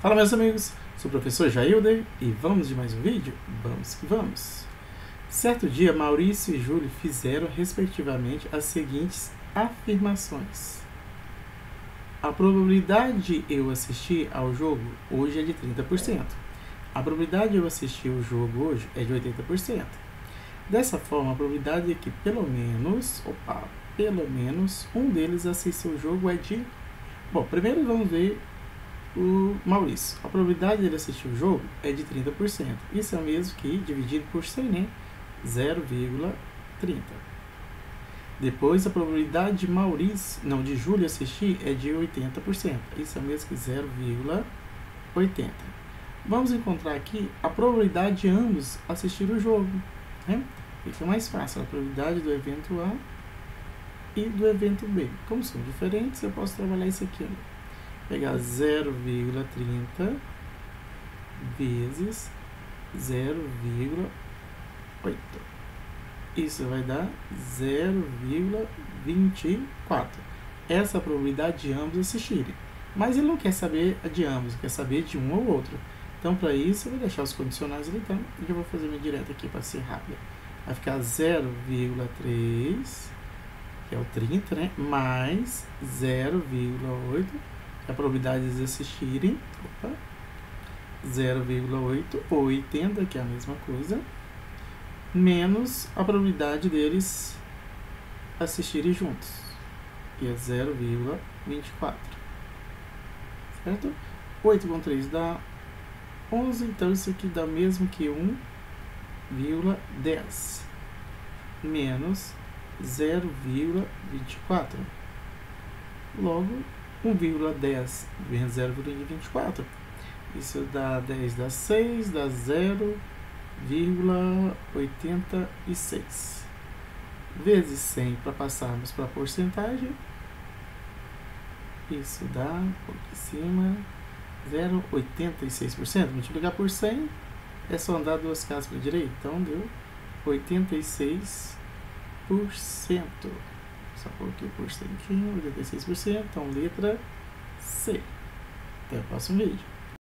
Fala meus amigos, sou o professor Jailder e vamos de mais um vídeo? Vamos que vamos! Certo dia, Maurício e Júlio fizeram respectivamente as seguintes afirmações. A probabilidade de eu assistir ao jogo hoje é de 30%. A probabilidade de eu assistir o jogo hoje é de 80%. Dessa forma, a probabilidade de que pelo menos, opa, pelo menos um deles assista o jogo é de... Bom, primeiro vamos ver o Maurício. A probabilidade dele assistir o jogo é de 30%. Isso é o mesmo que dividido por 100, né? 0,30. Depois, a probabilidade de Maurício, não, de Júlio assistir é de 80%. Isso é o mesmo que 0,80. Vamos encontrar aqui a probabilidade de ambos assistir o jogo. Né? Fica mais fácil a probabilidade do evento A e do evento B. Como são diferentes, eu posso trabalhar isso aqui. Né? Pegar 0,30 vezes 0,8. Isso vai dar 0,24. Essa é a probabilidade de ambos assistirem. Mas ele não quer saber de ambos, quer saber de um ou outro. Então, para isso, eu vou deixar os condicionais ali, então, e eu vou fazer minha direta aqui para ser rápida. Vai ficar 0,3, que é o 30, né? Mais 0,8 a probabilidade de assistirem, 0,8 ou 80, que é a mesma coisa, menos a probabilidade deles assistirem juntos, que é 0,24. Certo? 8 com 3 dá 11, então isso aqui dá mesmo que 1,10 menos 0,24. Logo, 1,10 menos 0,24. Isso dá 10 dá 6, dá 0,86. Vezes 100 para passarmos para a porcentagem. Isso dá, por cima, 0,86%. Multiplicar por 100 é só andar duas casas para a direita. Então deu 86%. Só coloquei o porcentinho, 86%. Então, letra C. Até o próximo vídeo.